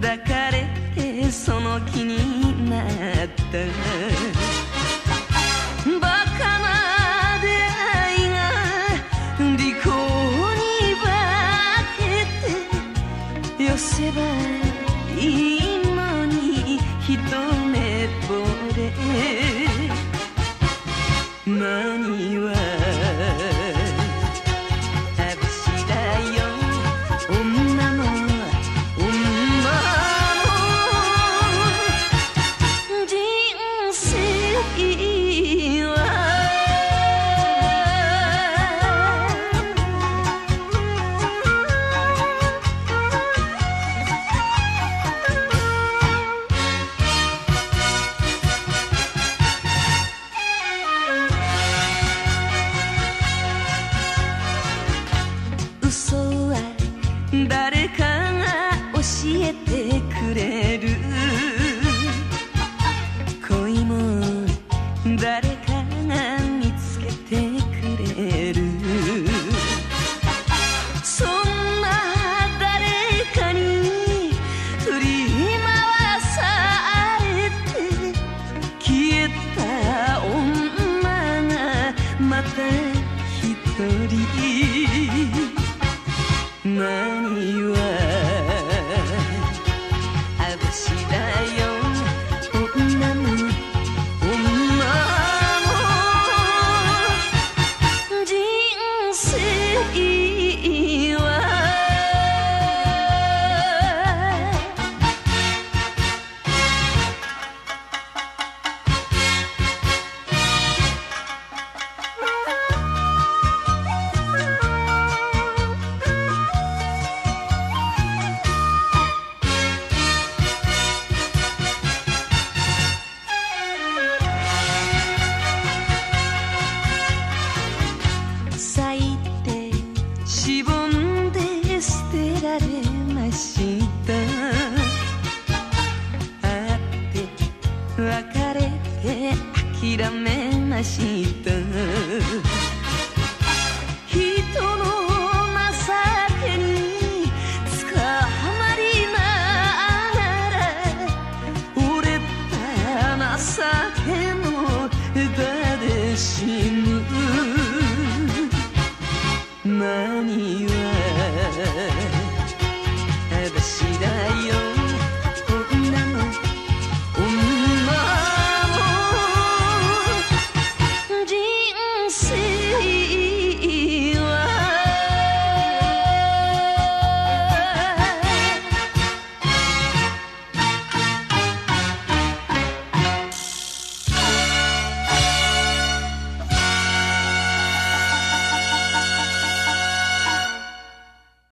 抱かれてその気になった。バカな出会いが利口に化けて。寄せばいいのに一目惚れ。誰かが教えて many you are. 諦めました。